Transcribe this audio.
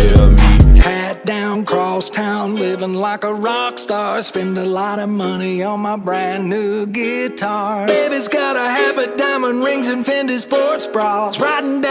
tell me. Hat down, cross town, living like a rock star. Spend a lot of money on my brand new guitar. Baby's got a habit, diamond rings, and Fendi sports bras. Riding down.